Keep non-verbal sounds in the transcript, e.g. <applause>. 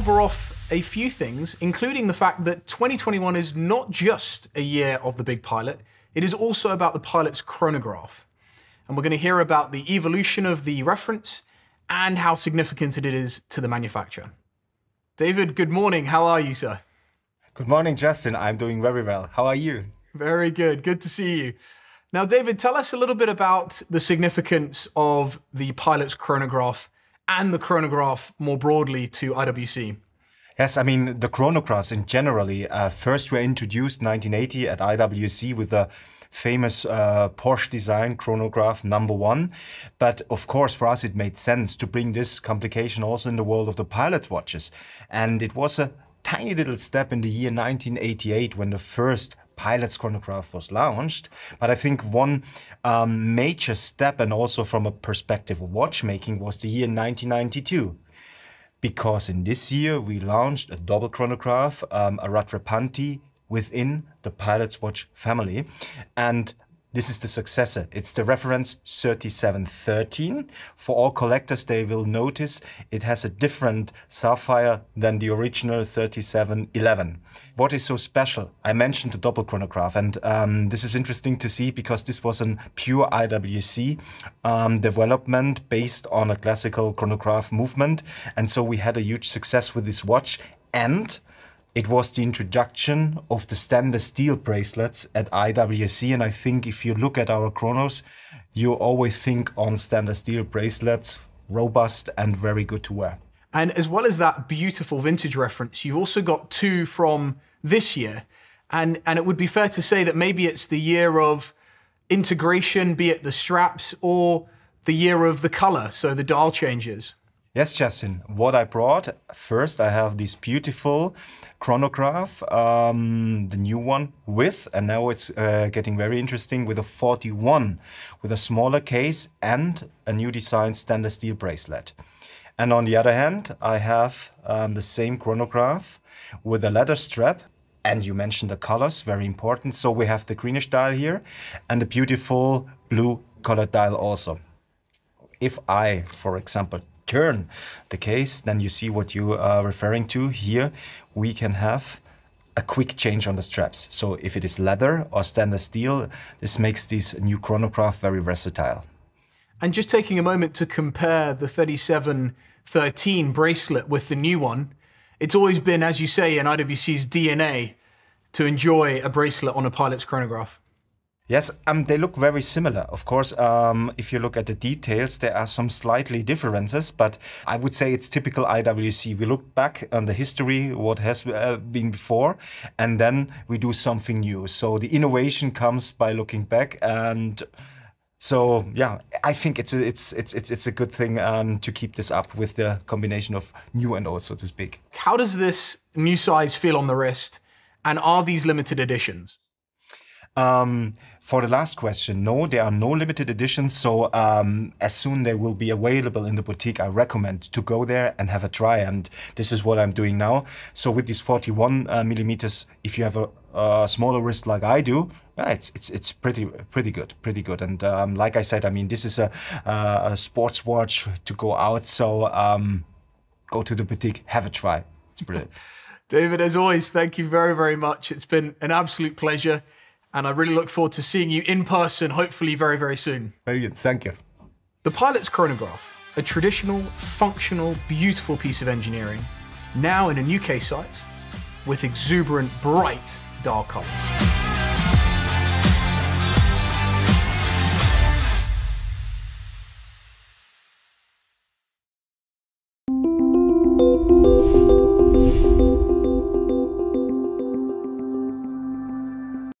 cover off a few things, including the fact that 2021 is not just a year of the big pilot, it is also about the pilot's chronograph. And we're going to hear about the evolution of the reference and how significant it is to the manufacturer. David, good morning. How are you, sir? Good morning, Justin. I'm doing very well. How are you? Very good. Good to see you. Now, David, tell us a little bit about the significance of the pilot's chronograph and the chronograph more broadly to IWC. Yes, I mean, the chronographs in generally uh, first were introduced 1980 at IWC with the famous uh, Porsche design chronograph number one. But of course, for us, it made sense to bring this complication also in the world of the pilot watches. And it was a tiny little step in the year 1988 when the first pilot's chronograph was launched. But I think one um, major step, and also from a perspective of watchmaking, was the year 1992 because in this year we launched a double chronograph, um, a Rattrapante, within the Pilot's Watch family. And this is the successor. It's the reference 3713. For all collectors, they will notice it has a different sapphire than the original 3711. What is so special? I mentioned the double chronograph, and um, this is interesting to see because this was a pure IWC um, development based on a classical chronograph movement. And so we had a huge success with this watch. And it was the introduction of the stainless steel bracelets at IWC. And I think if you look at our chronos, you always think on stainless steel bracelets, robust and very good to wear. And as well as that beautiful vintage reference, you've also got two from this year. And, and it would be fair to say that maybe it's the year of integration, be it the straps or the year of the color, so the dial changes. Yes, Justin. What I brought first, I have this beautiful chronograph, um, the new one with, and now it's uh, getting very interesting with a 41, with a smaller case and a new design stainless steel bracelet. And on the other hand, I have um, the same chronograph with a leather strap. And you mentioned the colors, very important. So we have the greenish dial here and the beautiful blue colored dial also. If I, for example, turn the case, then you see what you are referring to here. We can have a quick change on the straps. So if it is leather or stainless steel, this makes this new chronograph very versatile. And just taking a moment to compare the 3713 bracelet with the new one, it's always been, as you say, in IWC's DNA to enjoy a bracelet on a pilot's chronograph. Yes, um, they look very similar. Of course, um, if you look at the details, there are some slightly differences, but I would say it's typical IWC. We look back on the history, what has uh, been before, and then we do something new. So the innovation comes by looking back and. So yeah, I think it's a, it's it's it's it's a good thing um, to keep this up with the combination of new and old, so to speak. How does this new size feel on the wrist, and are these limited editions? Um, for the last question, no, there are no limited editions. So um, as soon they will be available in the boutique, I recommend to go there and have a try. And this is what I'm doing now. So with these 41 uh, millimeters, if you have a, a, smaller wrist like I do, yeah, it's it's it's pretty pretty good, pretty good. And um, like I said, I mean this is a, a sports watch to go out. So um, go to the boutique, have a try. It's brilliant. <laughs> David, as always, thank you very very much. It's been an absolute pleasure and I really look forward to seeing you in person, hopefully very, very soon. Very good, thank you. The pilot's chronograph, a traditional, functional, beautiful piece of engineering, now in a new case size with exuberant, bright dial colors.